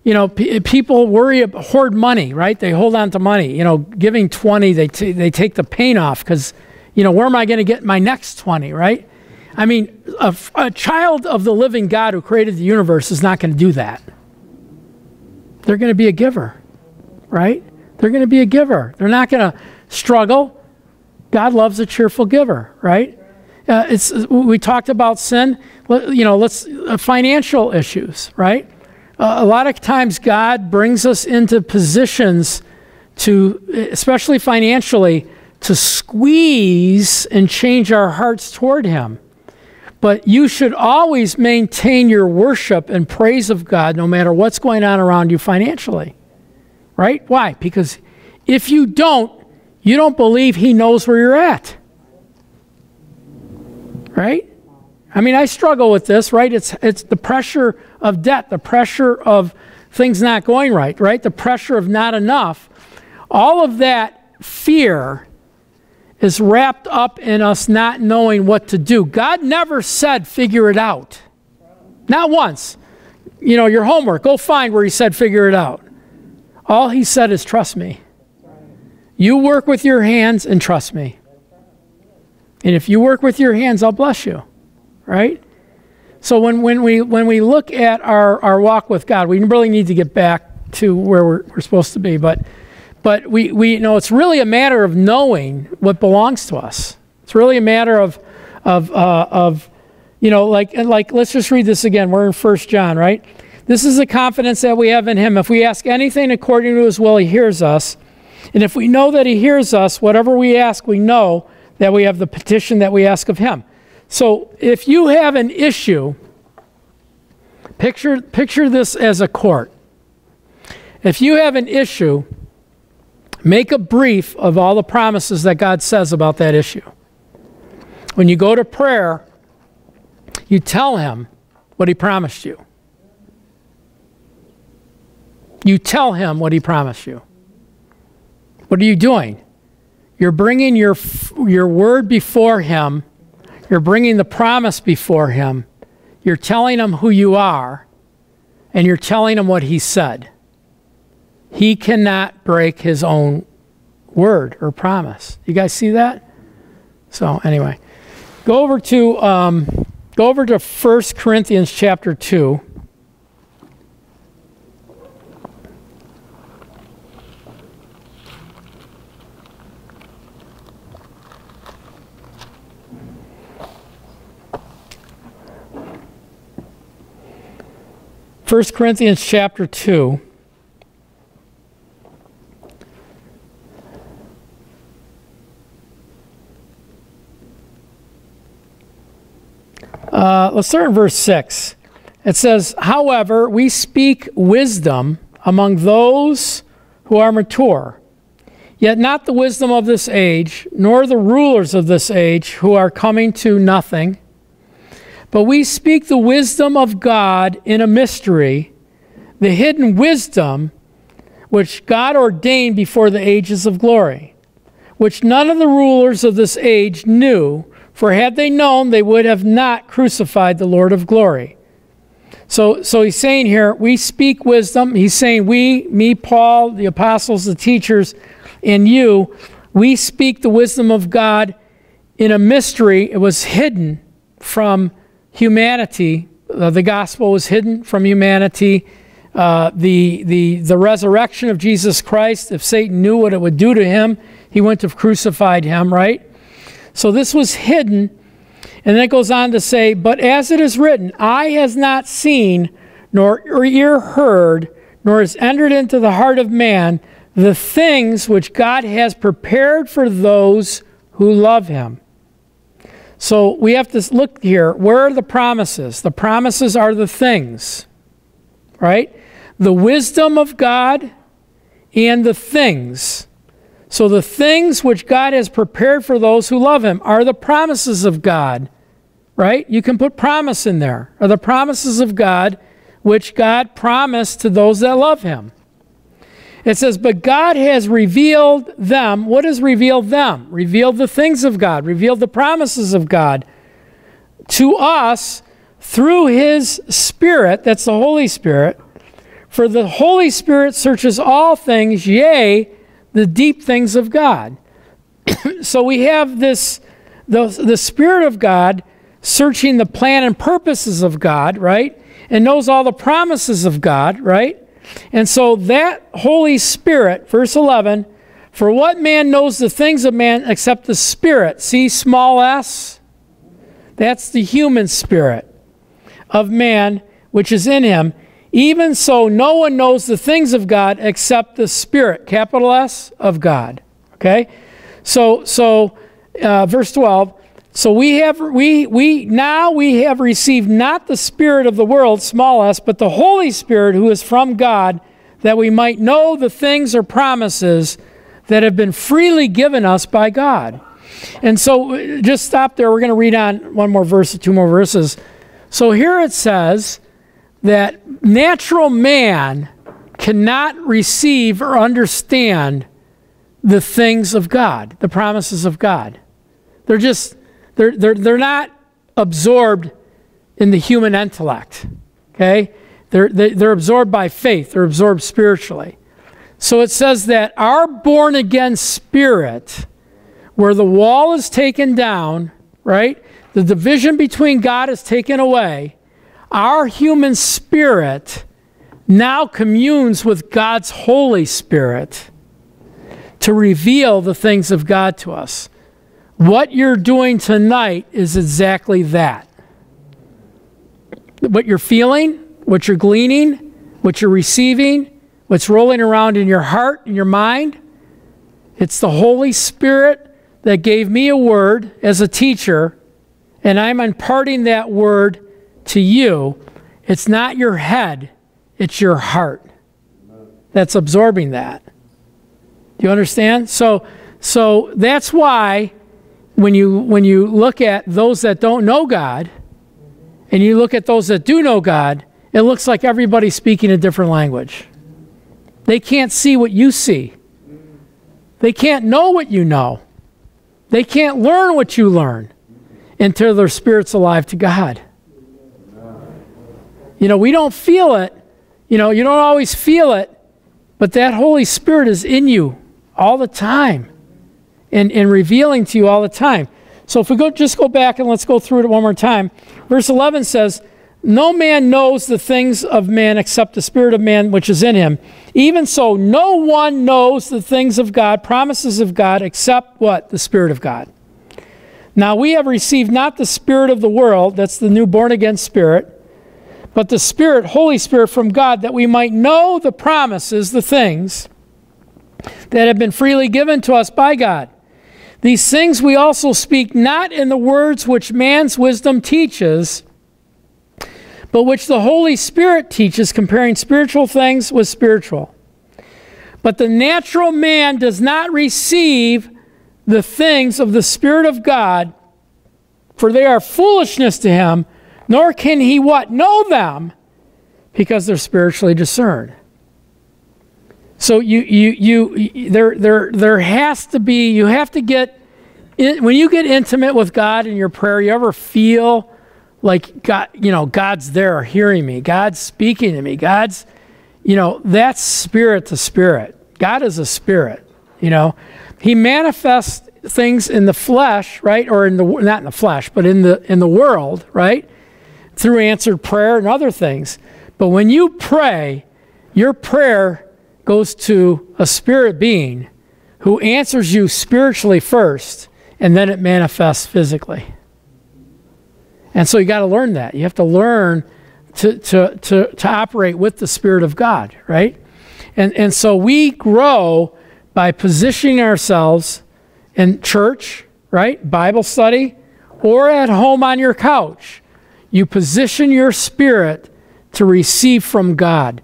you know, p- people worry about hoard money, right? They hold on to money. You know, giving 20, they, t- they take the pain off because, you know, where am I going to get my next 20, right? I mean, a, child of the living God who created the universe is not going to do that. They're going to be a giver, right? They're going to be a giver. They're not going to struggle. God loves a cheerful giver, right? Uh, it's, we talked about sin, you know, let's, uh, financial issues, right? Uh, a lot of times God brings us into positions to, especially financially, to squeeze and change our hearts toward Him. But you should always maintain your worship and praise of God no matter what's going on around you financially. Right? Why? Because if you don't, you don't believe He knows where you're at. Right? I mean, I struggle with this, right? It's, it's the pressure of debt, the pressure of things not going right, right? The pressure of not enough. All of that fear is wrapped up in us not knowing what to do. God never said, figure it out. Not once. You know, your homework, go find where He said, figure it out. All He said is, trust me. You work with your hands and trust me. And if you work with your hands, I'll bless you. Right? So when, when, we, when we look at our, our walk with God, we really need to get back to where we're, we're supposed to be. But, but we, we you know it's really a matter of knowing what belongs to us. It's really a matter of, of, uh, of you know, like, like, let's just read this again. We're in First John, right? This is the confidence that we have in him. If we ask anything according to his will, he hears us. And if we know that he hears us, whatever we ask, we know that we have the petition that we ask of him. So if you have an issue, picture, picture this as a court. If you have an issue, make a brief of all the promises that God says about that issue. When you go to prayer, you tell him what he promised you. You tell him what he promised you. What are you doing? You're bringing your, your word before him you're bringing the promise before him. You're telling him who you are, and you're telling him what he said. He cannot break his own word or promise. You guys see that? So anyway, go over to um, go over to 1 Corinthians chapter 2. 1 Corinthians chapter 2. Uh, let's start in verse 6. It says, However, we speak wisdom among those who are mature, yet not the wisdom of this age, nor the rulers of this age who are coming to nothing. But we speak the wisdom of God in a mystery, the hidden wisdom which God ordained before the ages of glory, which none of the rulers of this age knew, for had they known, they would have not crucified the Lord of glory. So, so he's saying here, we speak wisdom. He's saying, we, me, Paul, the apostles, the teachers, and you, we speak the wisdom of God in a mystery. It was hidden from humanity. Uh, the gospel was hidden from humanity. Uh, the, the, the resurrection of Jesus Christ, if Satan knew what it would do to him, he wouldn't have crucified him, right? So this was hidden. And then it goes on to say, But as it is written, eye has not seen, nor ear heard, nor has entered into the heart of man the things which God has prepared for those who love him. So we have to look here. Where are the promises? The promises are the things, right? The wisdom of God and the things. So the things which God has prepared for those who love Him are the promises of God, right? You can put promise in there, are the promises of God which God promised to those that love Him. It says, But God has revealed them. What has revealed them? Revealed the things of God, revealed the promises of God to us through His Spirit. That's the Holy Spirit. For the Holy Spirit searches all things, yea, the deep things of God. so we have this, the, the Spirit of God searching the plan and purposes of God, right? And knows all the promises of God, right? And so that Holy Spirit, verse 11, for what man knows the things of man except the Spirit? See small s? That's the human spirit of man which is in him. Even so, no one knows the things of God except the Spirit, capital S, of God. Okay? So, so uh, verse 12, So we have we we now we have received not the spirit of the world, small s, but the Holy Spirit who is from God, that we might know the things or promises that have been freely given us by God. And so uh, just stop there. We're going to read on one more verse, two more verses. So here it says that natural man cannot receive or understand the things of God, the promises of God. They're just they're, they're, they're not absorbed in the human intellect, okay? They're, they're absorbed by faith, they're absorbed spiritually. So it says that our born again spirit, where the wall is taken down, right? The division between God is taken away. Our human spirit now communes with God's Holy Spirit to reveal the things of God to us. What you're doing tonight is exactly that. What you're feeling, what you're gleaning, what you're receiving, what's rolling around in your heart and your mind, it's the Holy Spirit that gave me a word as a teacher, and I'm imparting that word to you. It's not your head, it's your heart that's absorbing that. Do you understand? So, so that's why when you, when you look at those that don't know God and you look at those that do know God, it looks like everybody's speaking a different language. They can't see what you see. They can't know what you know. They can't learn what you learn until their spirit's alive to God. You know, we don't feel it. You know, you don't always feel it, but that Holy Spirit is in you all the time and, and revealing to you all the time. So if we go just go back and let's go through it one more time. Verse 11 says, No man knows the things of man except the spirit of man which is in him. Even so, no one knows the things of God, promises of God, except what? The Spirit of God. Now we have received not the spirit of the world, that's the new born again spirit, but the Spirit, Holy Spirit from God, that we might know the promises, the things that have been freely given to us by God. These things we also speak not in the words which man's wisdom teaches, but which the Holy Spirit teaches, comparing spiritual things with spiritual. But the natural man does not receive the things of the Spirit of God, for they are foolishness to him, nor can he what? Know them, because they're spiritually discerned. So you, you, you, there, there, there has to be, you have to get, in, when you get intimate with God in your prayer, you ever feel like God, you know, God's there hearing me, God's speaking to me, God's, you know, that's spirit to spirit. God is a spirit, you know. He manifests things in the flesh, right? Or in the, not in the flesh, but in the, in the world, right? Through answered prayer and other things. But when you pray, your prayer goes to a spirit being who answers you spiritually first, and then it manifests physically. And so you got to learn that. You have to learn to, to, to, to operate with the Spirit of God, right? And, and so we grow by positioning ourselves in church, right? Bible study, or at home on your couch. You position your spirit to receive from God.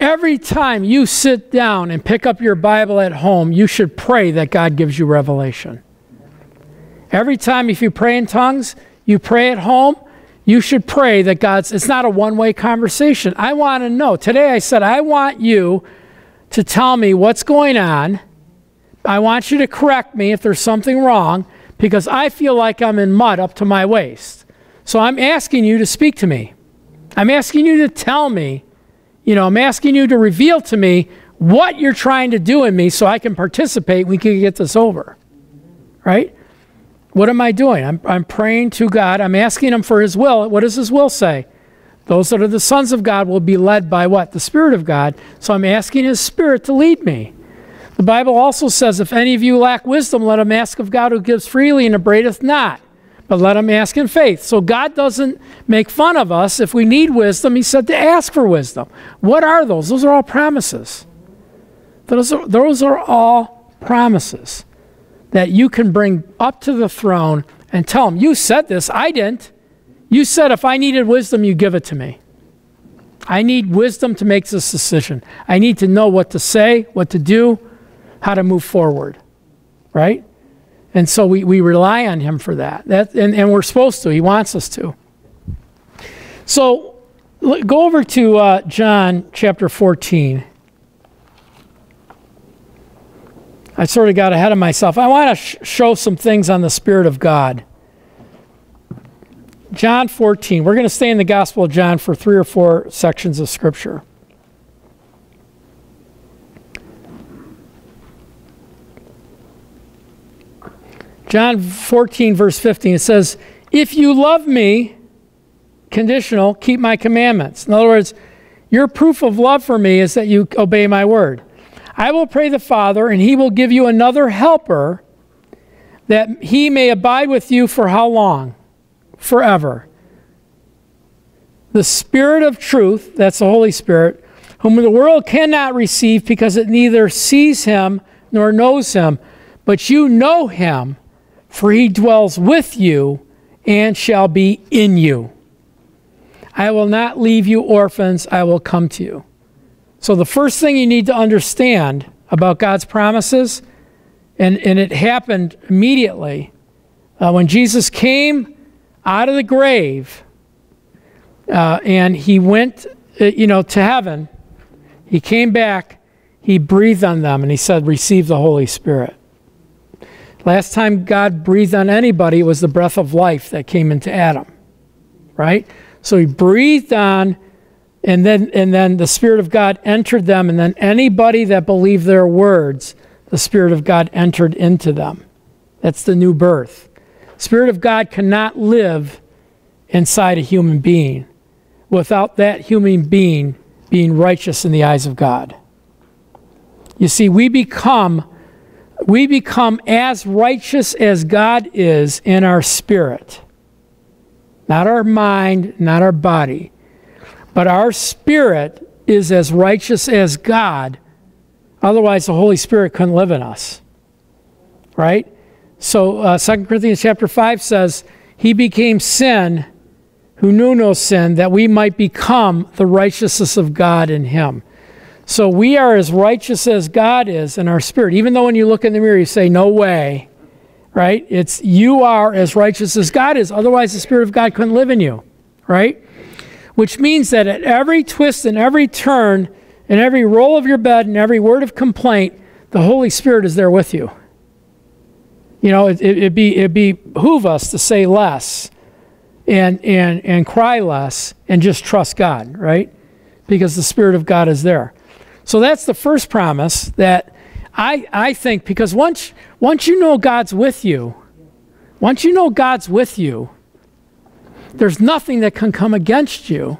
Every time you sit down and pick up your Bible at home, you should pray that God gives you revelation. Every time, if you pray in tongues, you pray at home, you should pray that God's, it's not a one way conversation. I want to know. Today I said, I want you to tell me what's going on. I want you to correct me if there's something wrong because I feel like I'm in mud up to my waist. So I'm asking you to speak to me. I'm asking you to tell me you know, I'm asking you to reveal to me what you're trying to do in me so I can participate. We can get this over. Right? What am I doing? I'm, I'm praying to God. I'm asking Him for His will. What does His will say? Those that are the sons of God will be led by what? The Spirit of God. So I'm asking His Spirit to lead me. The Bible also says, if any of you lack wisdom, let him ask of God who gives freely and abradeth not but let him ask in faith. So God doesn't make fun of us if we need wisdom. He said to ask for wisdom. What are those? Those are all promises. Those are, those are all promises that you can bring up to the throne and tell him, You said this. I didn't. You said if I needed wisdom, you give it to me. I need wisdom to make this decision. I need to know what to say, what to do, how to move forward. Right? And so we, we rely on him for that. that and, and we're supposed to. He wants us to. So go over to uh, John chapter 14. I sort of got ahead of myself. I want to sh- show some things on the Spirit of God. John 14. We're going to stay in the Gospel of John for three or four sections of Scripture. John 14, verse 15, it says, If you love me, conditional, keep my commandments. In other words, your proof of love for me is that you obey my word. I will pray the Father, and he will give you another helper that he may abide with you for how long? Forever. The Spirit of truth, that's the Holy Spirit, whom the world cannot receive because it neither sees him nor knows him, but you know him, for he dwells with you and shall be in you. I will not leave you orphans, I will come to you. So, the first thing you need to understand about God's promises, and, and it happened immediately uh, when Jesus came out of the grave uh, and he went, uh, you know, to heaven, he came back, he breathed on them, and he said, Receive the Holy Spirit. Last time God breathed on anybody was the breath of life that came into Adam, right? So he breathed on and then and then the spirit of god entered them and then anybody that believed their words the spirit of god entered into them. That's the new birth. Spirit of god cannot live inside a human being without that human being being righteous in the eyes of god. You see we become we become as righteous as god is in our spirit not our mind not our body but our spirit is as righteous as God. Otherwise, the Holy Spirit couldn't live in us. Right? So uh, 2 Corinthians chapter 5 says, He became sin who knew no sin, that we might become the righteousness of God in Him. So we are as righteous as God is in our spirit. Even though when you look in the mirror, you say, No way. Right? It's you are as righteous as God is. Otherwise, the Spirit of God couldn't live in you. Right? which means that at every twist and every turn, and every roll of your bed and every word of complaint, the Holy Spirit is there with you. You know, it, it, would be, it'd behoove us to say less and, and, and cry less and just trust God, right? Because the Spirit of God is there. So that's the first promise that I, I think, because once, once you know God's with you, once you know God's with you, there's nothing that can come against you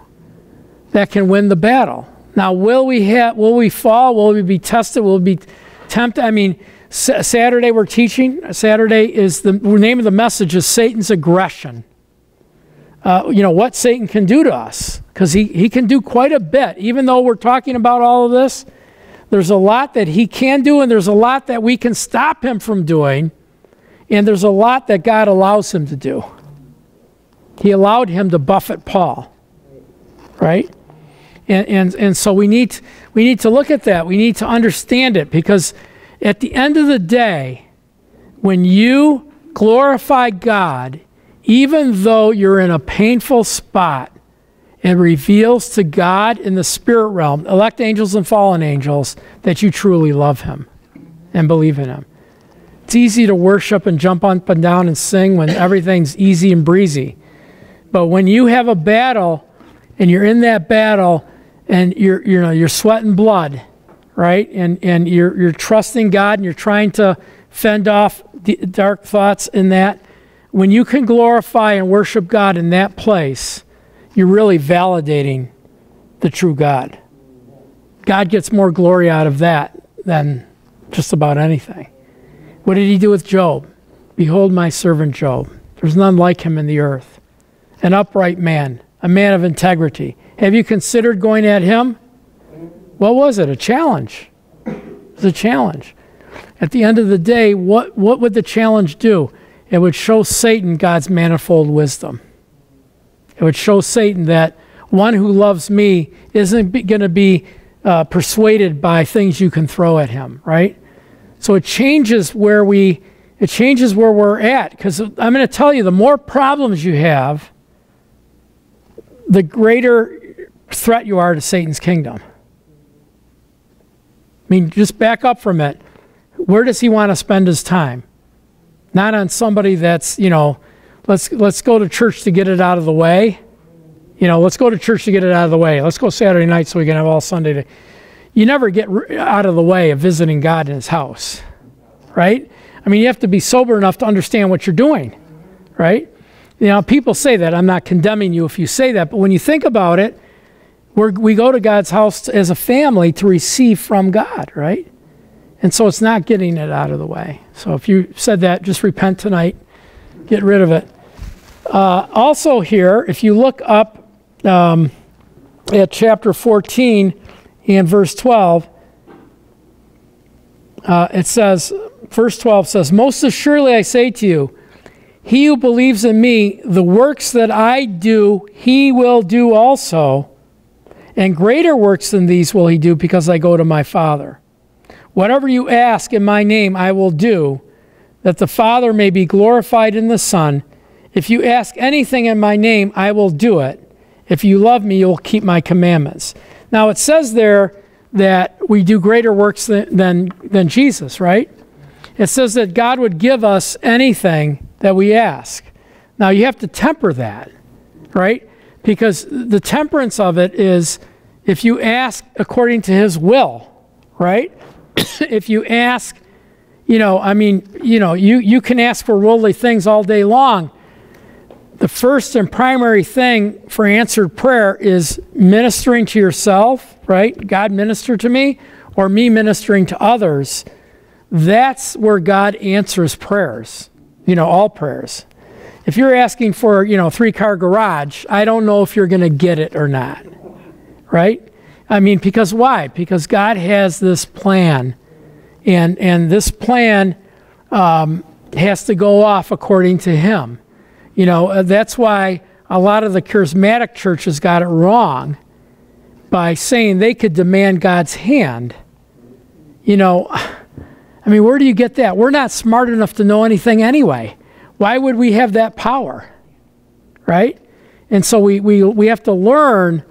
that can win the battle. Now, will we have, will we fall? Will we be tested? Will we be tempted? I mean, Saturday we're teaching. Saturday is the name of the message is Satan's aggression. Uh, you know what Satan can do to us because he, he can do quite a bit. Even though we're talking about all of this, there's a lot that he can do, and there's a lot that we can stop him from doing, and there's a lot that God allows him to do. He allowed him to buffet Paul, right? And, and, and so we need, we need to look at that. We need to understand it because at the end of the day, when you glorify God, even though you're in a painful spot, it reveals to God in the spirit realm, elect angels and fallen angels, that you truly love Him and believe in Him. It's easy to worship and jump up and down and sing when everything's easy and breezy. But when you have a battle and you're in that battle and you're, you know, you're sweating blood, right? And, and you're, you're trusting God and you're trying to fend off the dark thoughts in that, when you can glorify and worship God in that place, you're really validating the true God. God gets more glory out of that than just about anything. What did he do with Job? Behold my servant Job. There's none like him in the earth an upright man, a man of integrity. Have you considered going at him? What was it? A challenge. It was a challenge. At the end of the day, what, what would the challenge do? It would show Satan God's manifold wisdom. It would show Satan that one who loves me isn't going to be uh, persuaded by things you can throw at him, right? So it changes where we it changes where we're at because I'm going to tell you the more problems you have, the greater threat you are to Satan's kingdom. I mean, just back up from it. Where does he want to spend his time? Not on somebody that's, you know, let's let's go to church to get it out of the way. You know, let's go to church to get it out of the way. Let's go Saturday night so we can have all Sunday to. You never get out of the way of visiting God in his house, right? I mean, you have to be sober enough to understand what you're doing, right? You know, people say that. I'm not condemning you if you say that, but when you think about it, we we go to God's house as a family to receive from God, right? And so it's not getting it out of the way. So if you said that, just repent tonight, get rid of it. Uh, also, here, if you look up um, at chapter 14 and verse 12, uh, it says, verse 12 says, Most assuredly I say to you, he who believes in me, the works that I do, he will do also. And greater works than these will he do because I go to my Father. Whatever you ask in my name, I will do, that the Father may be glorified in the Son. If you ask anything in my name, I will do it. If you love me, you'll keep my commandments. Now, it says there that we do greater works than, than, than Jesus, right? It says that God would give us anything that we ask. Now, you have to temper that, right? Because the temperance of it is if you ask according to his will, right? if you ask, you know, I mean, you know, you, you can ask for worldly things all day long. The first and primary thing for answered prayer is ministering to yourself, right? God minister to me, or me ministering to others that's where God answers prayers, you know, all prayers. If you're asking for, you know, three car garage, I don't know if you're going to get it or not. Right? I mean, because why? Because God has this plan, and and this plan um, has to go off according to Him. You know, uh, that's why a lot of the charismatic churches got it wrong by saying they could demand God's hand. You know. I mean, where do you get that? We're not smart enough to know anything anyway. Why would we have that power? Right? And so we, we, we have to learn.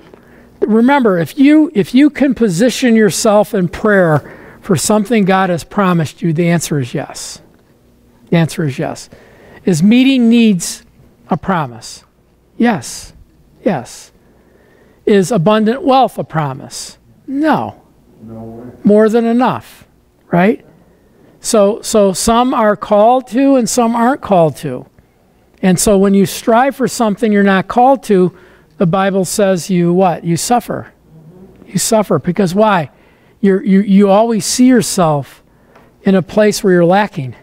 Remember, if you, if you can position yourself in prayer for something God has promised you, the answer is yes. The answer is yes. Is meeting needs a promise? Yes. Yes. Is abundant wealth a promise? No. no More than enough, right? So, so some are called to and some aren't called to. And so when you strive for something you're not called to, the Bible says you what? You suffer. You suffer because why? You're, you you always see yourself in a place where you're lacking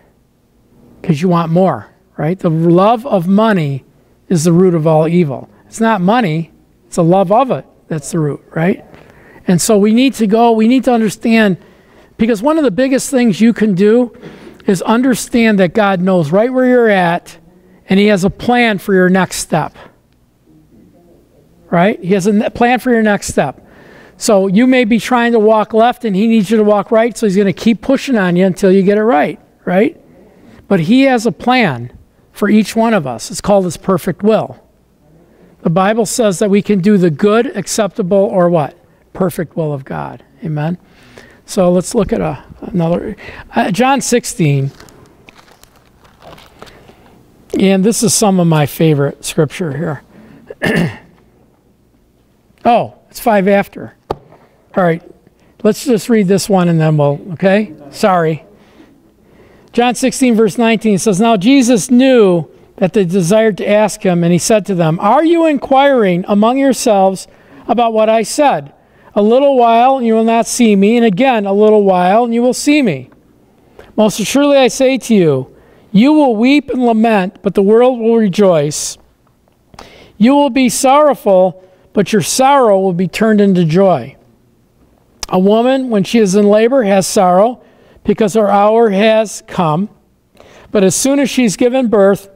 because you want more, right? The love of money is the root of all evil. It's not money, it's the love of it that's the root, right? And so we need to go, we need to understand because one of the biggest things you can do is understand that God knows right where you're at and He has a plan for your next step. Right? He has a plan for your next step. So you may be trying to walk left and He needs you to walk right, so He's going to keep pushing on you until you get it right. Right? But He has a plan for each one of us. It's called His perfect will. The Bible says that we can do the good, acceptable, or what? Perfect will of God. Amen. So let's look at a, another. Uh, John 16. And this is some of my favorite scripture here. oh, it's five after. All right. Let's just read this one and then we'll, okay? Sorry. John 16, verse 19 says, Now Jesus knew that they desired to ask him, and he said to them, Are you inquiring among yourselves about what I said? A little while, and you will not see me, and again a little while, and you will see me. Most assuredly I say to you, you will weep and lament, but the world will rejoice. You will be sorrowful, but your sorrow will be turned into joy. A woman, when she is in labor, has sorrow because her hour has come. But as soon as she's given birth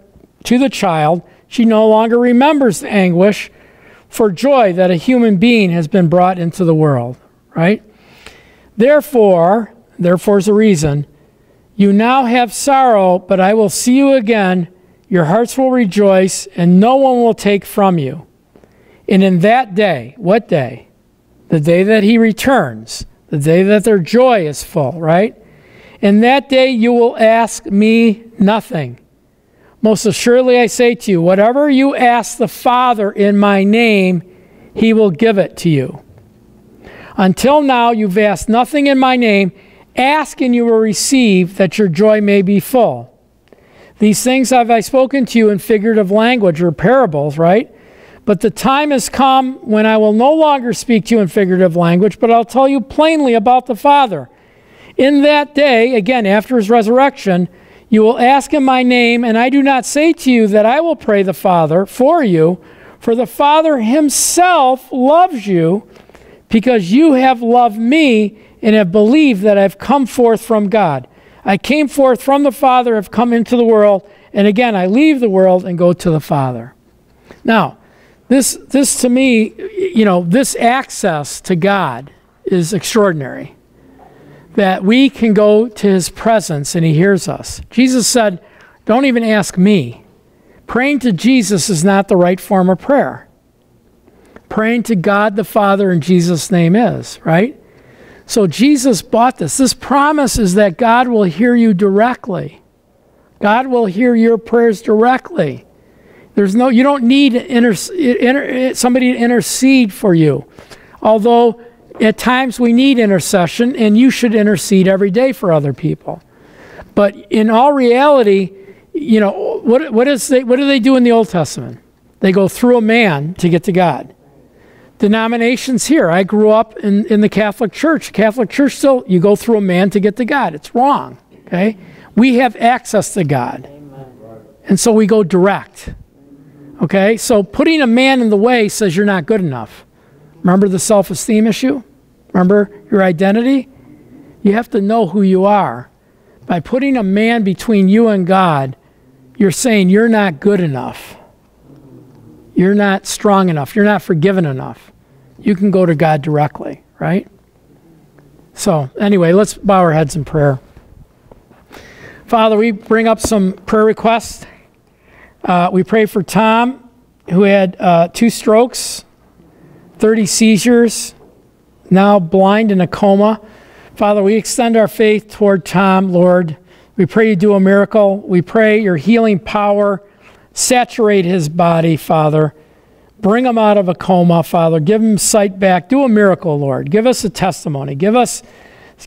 to the child, she no longer remembers the anguish for joy that a human being has been brought into the world, right? Therefore, therefore is a reason, you now have sorrow, but I will see you again. Your hearts will rejoice, and no one will take from you. And in that day, what day? The day that he returns, the day that their joy is full, right? In that day you will ask me nothing. Most assuredly I say to you, whatever you ask the Father in my name, he will give it to you. Until now you've asked nothing in my name. Ask and you will receive, that your joy may be full. These things have I spoken to you in figurative language or parables, right? But the time has come when I will no longer speak to you in figurative language, but I'll tell you plainly about the Father. In that day, again, after his resurrection, you will ask in my name, and I do not say to you that I will pray the Father for you, for the Father himself loves you, because you have loved me and have believed that I've come forth from God. I came forth from the Father, have come into the world, and again I leave the world and go to the Father. Now, this, this to me, you know, this access to God is extraordinary. That we can go to his presence and he hears us. Jesus said, Don't even ask me. Praying to Jesus is not the right form of prayer. Praying to God the Father in Jesus' name is, right? So Jesus bought this. This promise is that God will hear you directly. God will hear your prayers directly. There's no, you don't need inter, inter, somebody to intercede for you. Although at times we need intercession, and you should intercede every day for other people. But in all reality, you know, what, what, is they, what do they do in the Old Testament? They go through a man to get to God. Denominations here. I grew up in, in the Catholic Church. Catholic Church still, you go through a man to get to God. It's wrong. Okay? We have access to God. And so we go direct. Okay? So putting a man in the way says you're not good enough. Remember the self esteem issue? Remember your identity? You have to know who you are. By putting a man between you and God, you're saying you're not good enough. You're not strong enough. You're not forgiven enough. You can go to God directly, right? So, anyway, let's bow our heads in prayer. Father, we bring up some prayer requests. Uh, we pray for Tom, who had uh, two strokes, 30 seizures, now blind in a coma. Father, we extend our faith toward Tom, Lord. We pray you do a miracle. We pray your healing power saturate his body, Father. Bring him out of a coma, Father. Give him sight back. Do a miracle, Lord. Give us a testimony. Give us,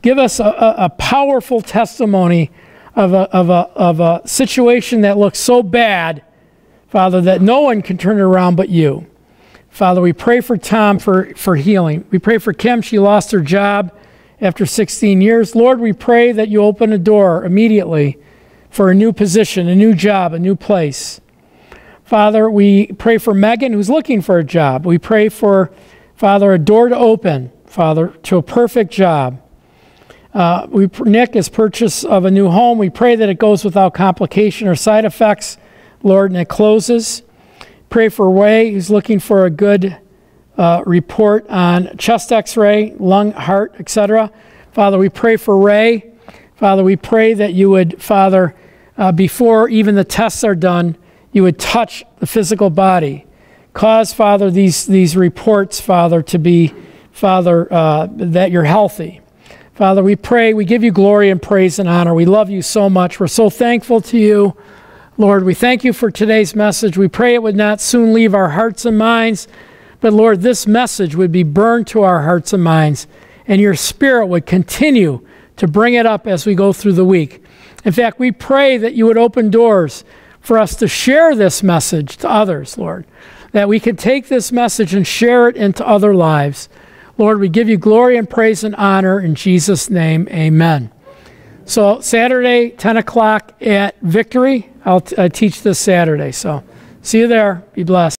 give us a, a, powerful testimony of a, of, a, of a situation that looks so bad Father, that no one can turn it around but you. Father, we pray for Tom for, for healing. We pray for Kim. She lost her job after 16 years. Lord, we pray that you open a door immediately for a new position, a new job, a new place. Father, we pray for Megan, who's looking for a job. We pray for, Father, a door to open, Father, to a perfect job. Uh, we, Nick is purchase of a new home. We pray that it goes without complication or side effects. Lord, and it closes. Pray for Ray, who's looking for a good uh, report on chest x ray, lung, heart, etc. Father, we pray for Ray. Father, we pray that you would, Father, uh, before even the tests are done, you would touch the physical body. Cause, Father, these, these reports, Father, to be, Father, uh, that you're healthy. Father, we pray, we give you glory and praise and honor. We love you so much. We're so thankful to you. Lord, we thank you for today's message. We pray it would not soon leave our hearts and minds, but Lord, this message would be burned to our hearts and minds, and your Spirit would continue to bring it up as we go through the week. In fact, we pray that you would open doors for us to share this message to others, Lord, that we can take this message and share it into other lives. Lord, we give you glory and praise and honor in Jesus' name. Amen. So, Saturday, 10 o'clock at Victory. I'll teach this Saturday. So, see you there. Be blessed.